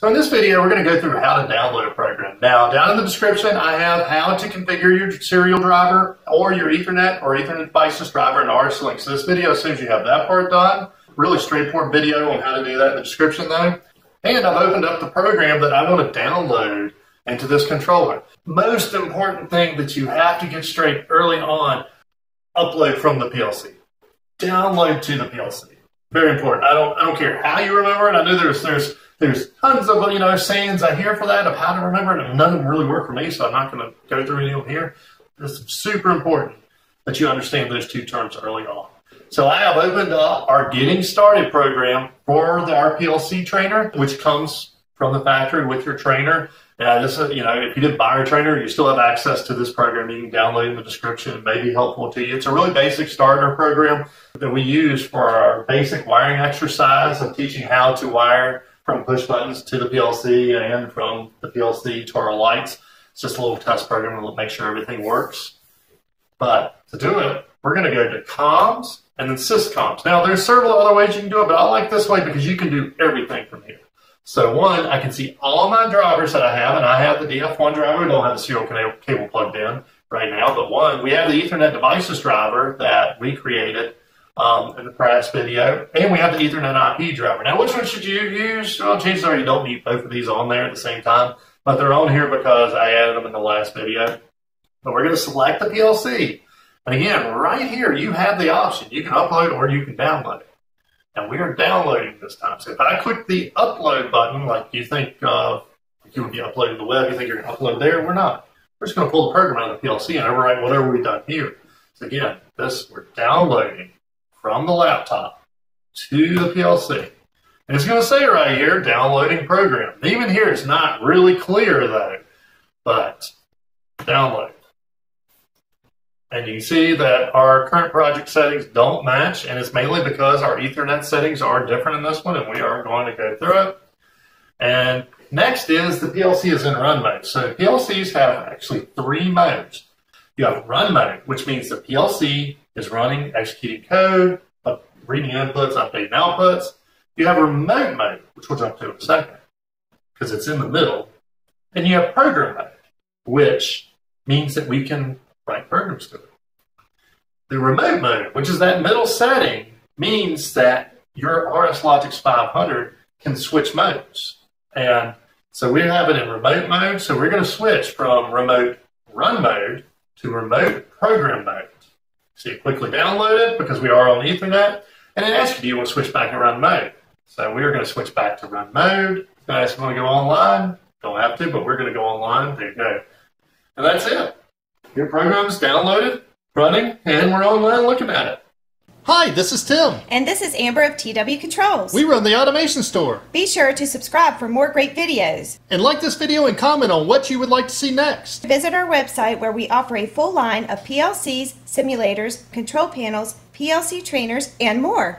So in this video, we're going to go through how to download a program. Now, down in the description, I have how to configure your serial driver or your Ethernet or Ethernet devices driver in RSLinx. So this video assumes you have that part done. Really straightforward video on how to do that in the description though. And I've opened up the program that I want to download into this controller. Most important thing that you have to get straight early on, upload from the PLC. Download to the PLC. Very important. I don't I don't care how you remember it. I know there's there's there's tons of you know sayings I hear for that of how to remember it, and none of them really work for me, so I'm not going to go through any of them here. It's super important that you understand those two terms early on. So I have opened up our Getting Started program for the RPLC trainer, which comes from the factory with your trainer. Yeah, this you know, if you didn't buy a trainer, you still have access to this program. You can download in the description. It may be helpful to you. It's a really basic starter program that we use for our basic wiring exercise of teaching how to wire from push buttons to the PLC and from the PLC to our lights. It's just a little test program to make sure everything works. But to do it, we're going to go to comms and then syscomms. Now, there's several other ways you can do it, but I like this way because you can do everything from here. So one, I can see all my drivers that I have, and I have the DF1 driver. We don't have the serial cable plugged in right now, but one, we have the Ethernet devices driver that we created um, in the past video, and we have the Ethernet IP driver. Now, which one should you use? Well, chances are you don't need both of these on there at the same time, but they're on here because I added them in the last video. But we're going to select the PLC. And again, right here, you have the option. You can upload or you can download and we are downloading this time. So if I click the upload button, like you think uh, you would be uploading the web, you think you're going to upload there, we're not. We're just going to pull the program out of the PLC and overwrite whatever we've done here. So again, this we're downloading from the laptop to the PLC. And it's going to say right here, downloading program. Even here, it's not really clear though, but download. And you see that our current project settings don't match, and it's mainly because our Ethernet settings are different in this one, and we are going to go through it. And next is the PLC is in run mode. So PLCs have actually three modes. You have run mode, which means the PLC is running, executing code, uh, reading inputs, updating outputs. You have remote mode, which we'll jump to in a second, because it's in the middle. And you have program mode, which means that we can write programs to it. The remote mode, which is that middle setting, means that your RS Logix 500 can switch modes. And so we have it in remote mode. So we're going to switch from remote run mode to remote program mode. So you quickly download it because we are on Ethernet. And it asks you, do you want to switch back to run mode? So we're going to switch back to run mode. Guys want to go online? Don't have to, but we're going to go online. There you go. And that's it. Your program's downloaded, running, and we're online looking at it. Hi, this is Tim. And this is Amber of TW Controls. We run the automation store. Be sure to subscribe for more great videos. And like this video and comment on what you would like to see next. Visit our website where we offer a full line of PLCs, simulators, control panels, PLC trainers, and more.